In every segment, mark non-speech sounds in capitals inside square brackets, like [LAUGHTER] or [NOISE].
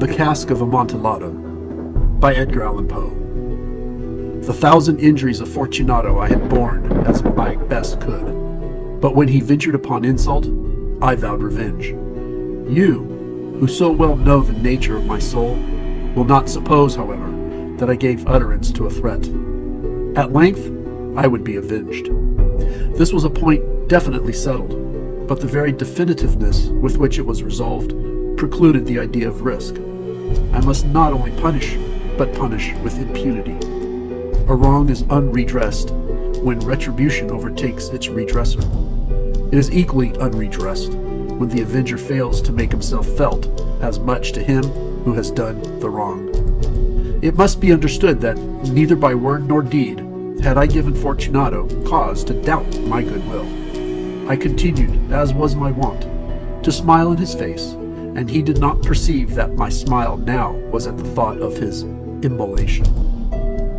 The Cask of Amontillado by Edgar Allan Poe. The thousand injuries of Fortunato I had borne as I best could, but when he ventured upon insult, I vowed revenge. You, who so well know the nature of my soul, will not suppose, however, that I gave utterance to a threat. At length, I would be avenged. This was a point definitely settled, but the very definitiveness with which it was resolved precluded the idea of risk. I must not only punish, but punish with impunity. A wrong is unredressed when retribution overtakes its redresser. It is equally unredressed when the avenger fails to make himself felt as much to him who has done the wrong. It must be understood that neither by word nor deed had I given Fortunato cause to doubt my goodwill. I continued, as was my wont, to smile in his face, and he did not perceive that my smile now was at the thought of his immolation.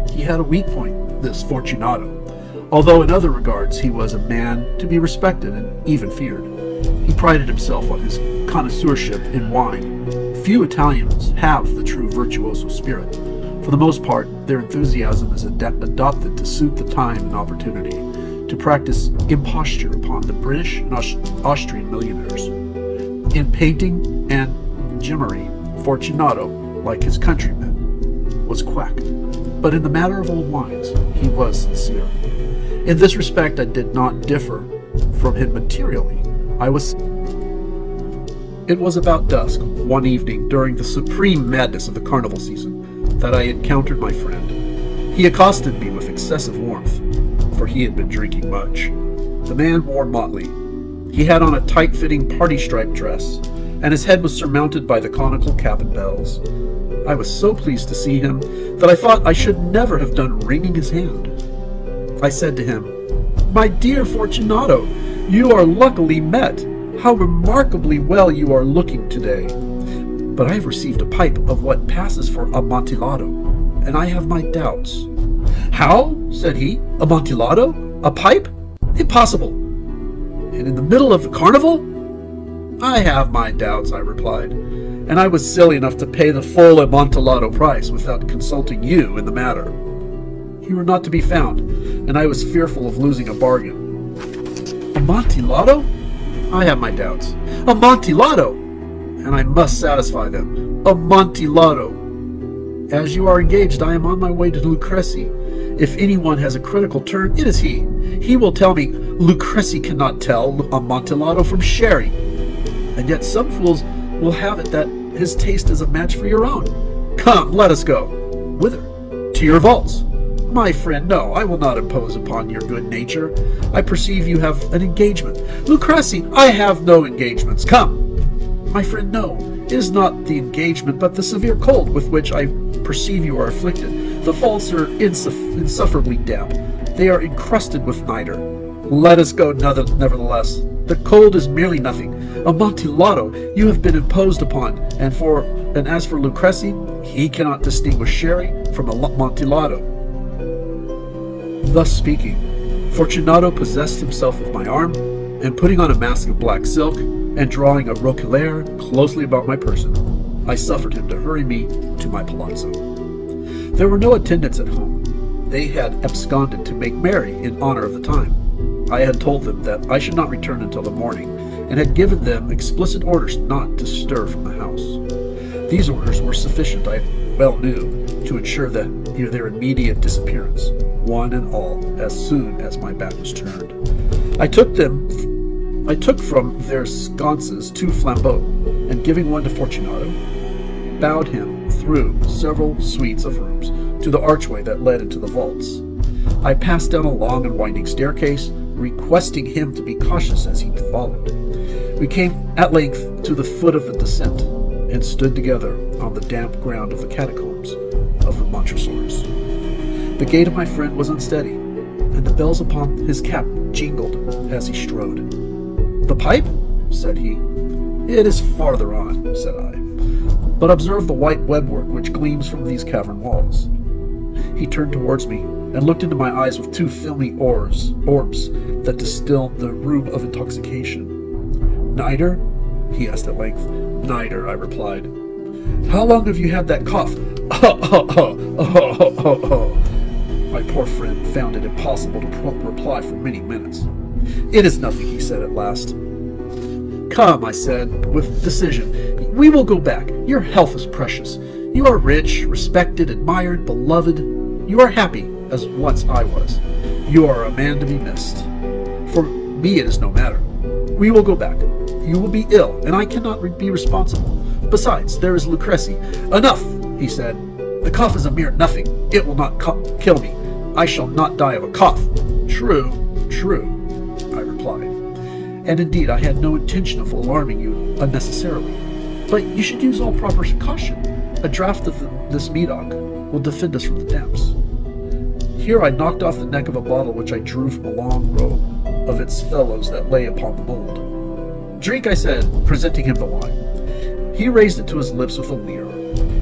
He had a weak point, this Fortunato, although in other regards he was a man to be respected and even feared. He prided himself on his connoisseurship in wine. Few Italians have the true virtuoso spirit. For the most part, their enthusiasm is ad- adopted to suit the time and opportunity, to practice imposture upon the British and Aust- Austrian millionaires. In painting and gemmary, Fortunato, like his countrymen, was quack. But in the matter of old wines, he was sincere. In this respect, I did not differ from him materially. I was. It was about dusk, one evening during the supreme madness of the carnival season, that I encountered my friend. He accosted me with excessive warmth, for he had been drinking much. The man wore motley. He had on a tight fitting parti striped dress, and his head was surmounted by the conical cap and bells. I was so pleased to see him that I thought I should never have done wringing his hand. I said to him, My dear Fortunato, you are luckily met. How remarkably well you are looking today. But I have received a pipe of what passes for amontillado, and I have my doubts. How? said he. Amontillado? A pipe? Impossible. And in the middle of the carnival? I have my doubts, I replied, and I was silly enough to pay the full Amontillado price without consulting you in the matter. You were not to be found, and I was fearful of losing a bargain. Amontillado? I have my doubts. Amontillado! And I must satisfy them. Amontillado! As you are engaged, I am on my way to Luchresi. If anyone has a critical turn, it is he. He will tell me Luchresi cannot tell Amontillado from sherry. And yet some fools will have it that his taste is a match for your own. Come, let us go. Whither? To your vaults. My friend, no, I will not impose upon your good nature. I perceive you have an engagement. Luchresi, I have no engagements. Come. My friend, no, it is not the engagement, but the severe cold with which I perceive you are afflicted. The vaults are insuff- insufferably damp. They are encrusted with niter. Let us go, nevertheless. The cold is merely nothing. Amontillado you have been imposed upon, and for and as for Luchresi, he cannot distinguish sherry from Amontillado. Thus speaking, Fortunato possessed himself of my arm, and putting on a mask of black silk, and drawing a roquelaire closely about my person, I suffered him to hurry me to my palazzo. There were no attendants at home. They had absconded to make merry in honor of the time. I had told them that I should not return until the morning, and had given them explicit orders not to stir from the house. These orders were sufficient, I well knew, to ensure that their immediate disappearance, one and all, as soon as my back was turned. I took them, I took from their sconces two flambeaux, and giving one to Fortunato, bowed him through several suites of rooms to the archway that led into the vaults. I passed down a long and winding staircase, requesting him to be cautious as he followed. We came at length to the foot of the descent, and stood together on the damp ground of the catacombs of the Montresors. The gait of my friend was unsteady, and the bells upon his cap jingled as he strode. The pipe? said he. It is farther on, said I. But observe the white webwork which gleams from these cavern walls. He turned towards me and looked into my eyes with two filmy orbs, orbs that distilled the rheum of intoxication. Niter? he asked at length. Niter, I replied. How long have you had that cough? [LAUGHS] My poor friend found it impossible to reply for many minutes. It is nothing, he said at last. Come, I said, with decision. We will go back. Your health is precious. You are rich, respected, admired, beloved. You are happy, as once I was. You are a man to be missed. For me, it is no matter. We will go back. You will be ill, and I cannot be responsible. Besides, there is Lucrece. Enough, he said. The cough is a mere nothing. It will not kill me. I shall not die of a cough. True, true, I replied. And indeed, I had no intention of alarming you unnecessarily. But you should use all proper caution. A draught of the, this medoc will defend us from the damps. Here I knocked off the neck of a bottle which I drew from a long row of its fellows that lay upon the mold. Drink, I said, presenting him the wine. He raised it to his lips with a leer.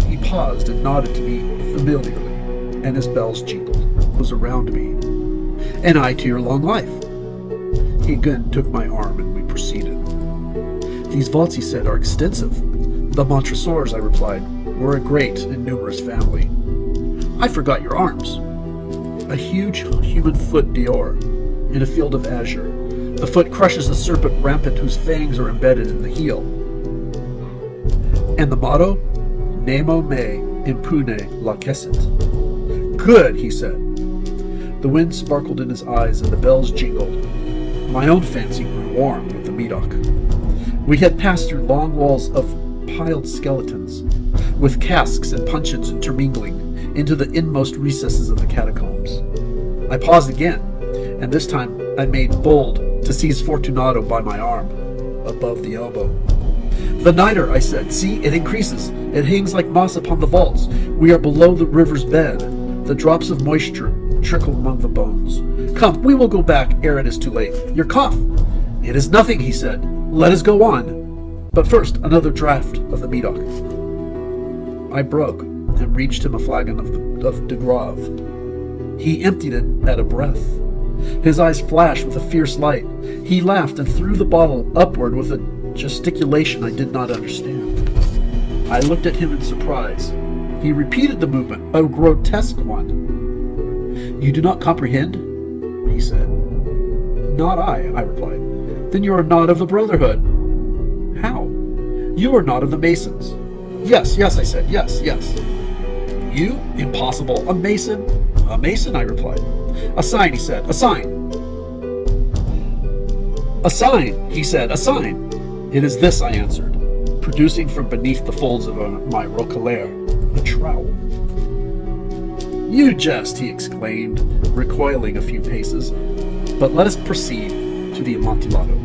He paused and nodded to me familiarly, and his bells jingled. Was around me. And I to your long life. He again took my arm and we proceeded. These vaults, he said, are extensive. The Montresors, I replied, were a great and numerous family. I forgot your arms. A huge human foot d'or in a field of azure. The foot crushes a serpent rampant whose fangs are embedded in the heel. And the motto? Nemo me impune lacessit. Good, he said. The wind sparkled in his eyes and the bells jingled. My own fancy grew warm with the medoc. We had passed through long walls of piled skeletons, with casks and puncheons intermingling, into the inmost recesses of the catacombs. I paused again, and this time I made bold to seize Fortunato by my arm, above the elbow. The niter, I said, see, it increases. It hangs like moss upon the vaults. We are below the river's bed. The drops of moisture trickle among the bones. Come, we will go back ere it is too late. Your cough. It is nothing, he said. Let us go on. But first, another draught of the medoc. I broke and reached him a flagon of, the, of de Grave. He emptied it at a breath. His eyes flashed with a fierce light. He laughed and threw the bottle upward with a gesticulation I did not understand. I looked at him in surprise. He repeated the movement, a grotesque one. You do not comprehend? He said. Not I, I replied. Then you are not of the Brotherhood. How? You are not of the Masons. Yes, yes, I said. Yes, yes. You? Impossible. A Mason? A Mason, I replied. A sign, he said. A sign. A sign, he said. A sign. It is this, I answered, producing from beneath the folds of uh, my roquelaire a trowel. You jest, he exclaimed, recoiling a few paces. But let us proceed to the Amontillado.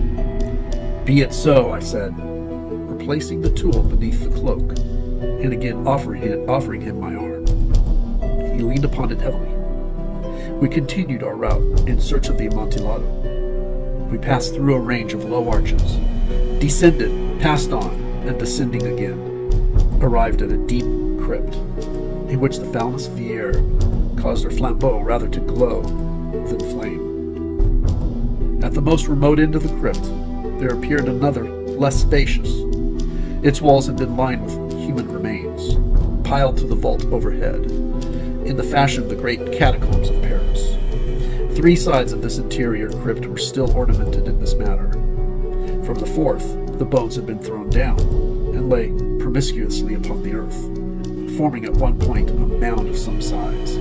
Be it so, I said, replacing the tool beneath the cloak, and again offering him, offering him my arm. He leaned upon it heavily. We continued our route in search of the Amontillado. We passed through a range of low arches, descended, passed on, and descending again, arrived at a deep crypt, in which the foulness of the air caused our flambeau rather to glow than flame. At the most remote end of the crypt, there appeared another, less spacious. Its walls had been lined with human remains, piled to the vault overhead, in the fashion of the great catacombs of. Three sides of this interior crypt were still ornamented in this manner. From the fourth, the bones had been thrown down and lay promiscuously upon the earth, forming at one point a mound of some size.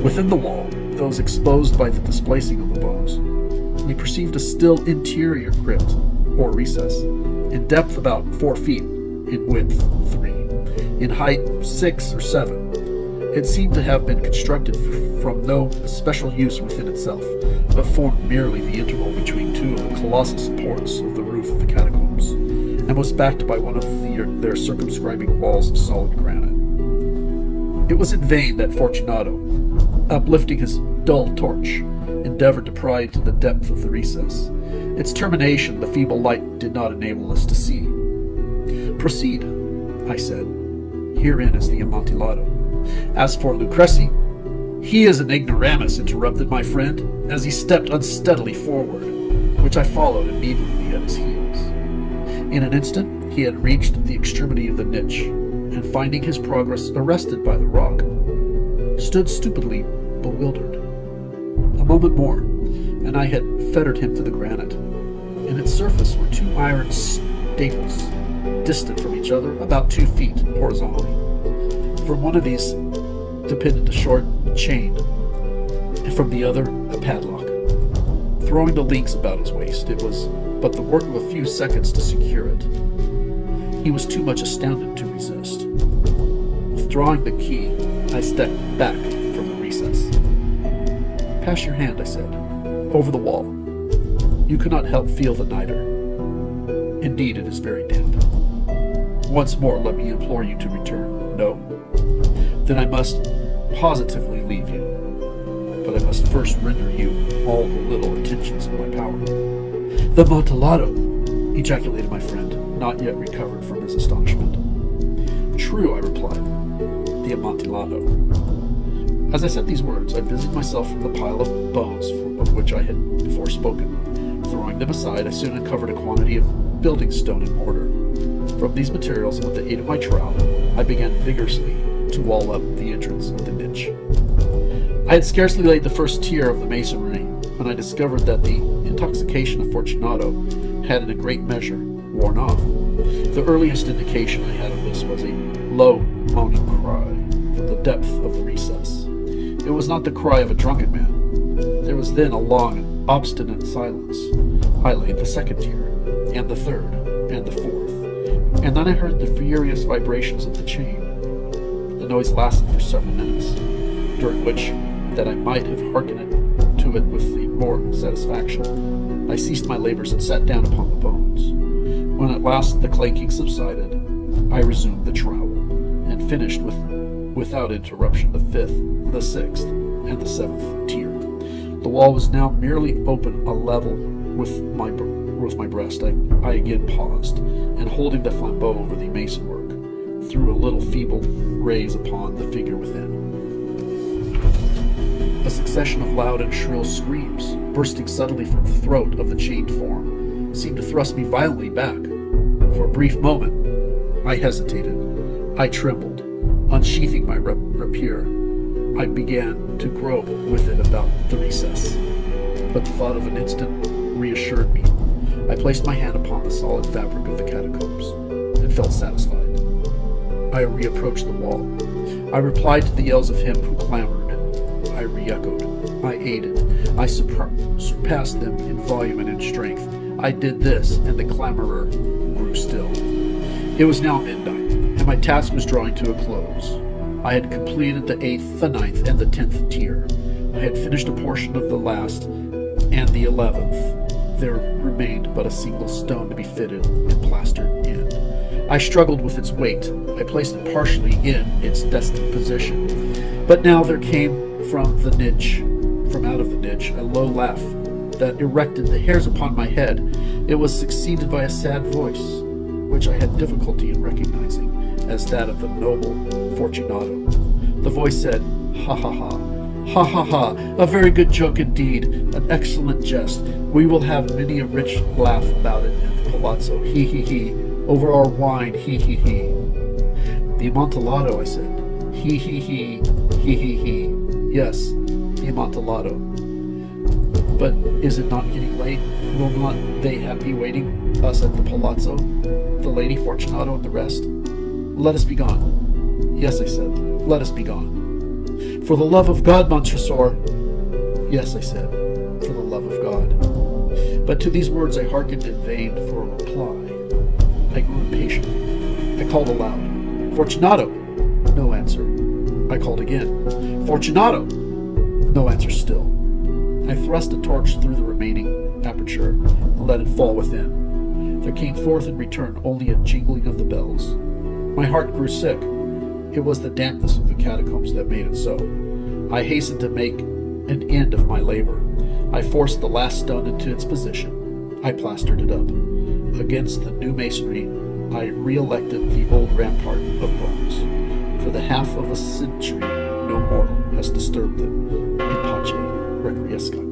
Within the wall, those exposed by the displacing of the bones, we perceived a still interior crypt, or recess, in depth about four feet, in width three, in height six or seven. It seemed to have been constructed from no special use within itself, but formed merely the interval between two of the colossal supports of the roof of the catacombs, and was backed by one of the, their circumscribing walls of solid granite. It was in vain that Fortunato, uplifting his dull torch, endeavored to pry into the depth of the recess. Its termination the feeble light did not enable us to see. Proceed, I said. Herein is the Amontillado. As for Lucrece, he is an ignoramus, interrupted my friend, as he stepped unsteadily forward, which I followed immediately at his heels. In an instant, he had reached the extremity of the niche, and finding his progress arrested by the rock, stood stupidly bewildered. A moment more, and I had fettered him to the granite. In its surface were two iron staples, distant from each other about two feet horizontally. From one of these depended a short chain, and from the other a padlock. Throwing the links about his waist, it was but the work of a few seconds to secure it. He was too much astounded to resist. Withdrawing the key, I stepped back from the recess. Pass your hand, I said, over the wall. You cannot help feel the niter. Indeed, it is very damp. Once more, let me implore you to return. No? Then I must positively leave you. But I must first render you all the little attentions in my power. The Amontillado! ejaculated my friend, not yet recovered from his astonishment. True, I replied. The Amontillado. As I said these words, I busied myself from the pile of bones of which I had before spoken. Throwing them aside, I soon uncovered a quantity of building stone and mortar. From these materials, and with the aid of my trowel, I began vigorously to wall up the entrance of the niche. I had scarcely laid the first tier of the masonry when I discovered that the intoxication of Fortunato had in a great measure worn off. The earliest indication I had of this was a low, moaning cry from the depth of the recess. It was not the cry of a drunken man. There was then a long and obstinate silence. I laid the second tier, and the third, and the fourth, and then I heard the furious vibrations of the chain. The noise lasted for several minutes, during which that I might have hearkened to it with the more satisfaction. I ceased my labors and sat down upon the bones. When at last the clanking subsided, I resumed the trowel, and finished with, without interruption the fifth, the sixth, and the seventh tier. The wall was now merely open a level with my with my breast. I, I again paused, and holding the flambeau over the masonwork, threw a little feeble rays upon the figure within. A succession of loud and shrill screams, bursting suddenly from the throat of the chained form, seemed to thrust me violently back. For a brief moment, I hesitated. I trembled. Unsheathing my rapier, I began to grope with it about the recess. But the thought of an instant reassured me. I placed my hand upon the solid fabric of the catacombs and felt satisfied. I reapproached the wall. I replied to the yells of him who clamored. I re-echoed. I aided. I surpassed them in volume and in strength. I did this, and the clamorer grew still. It was now midnight, and my task was drawing to a close. I had completed the eighth, the ninth, and the tenth tier. I had finished a portion of the last and the eleventh. There remained but a single stone to be fitted and plastered in. I struggled with its weight. I placed it partially in its destined position. But now there came from the niche, from out of the niche, a low laugh that erected the hairs upon my head. It was succeeded by a sad voice, which I had difficulty in recognizing as that of the noble Fortunato. The voice said, Ha ha ha. Ha ha ha, a very good joke indeed, an excellent jest. We will have many a rich laugh about it at the palazzo. He he he. Over our wine, he he he. The Amontillado, I said. He he he. He he he. Yes, the Amontillado. But is it not getting late? Will not they have be waiting us at the palazzo? The Lady Fortunato and the rest? Let us be gone. Yes, I said, let us be gone. For the love of God, Montresor. Yes, I said, for the love of God. But to these words I hearkened in vain for a reply. I grew impatient. I called aloud, Fortunato! No answer. I called again. Fortunato! No answer still. I thrust a torch through the remaining aperture and let it fall within. There came forth in return only a jingling of the bells. My heart grew sick. It was the dampness of the catacombs that made it so. I hastened to make an end of my labor. I forced the last stone into its position. I plastered it up. Against the new masonry, I re-elected the old rampart of bones. For the half of a century, no mortal has disturbed them. In pace requiescat.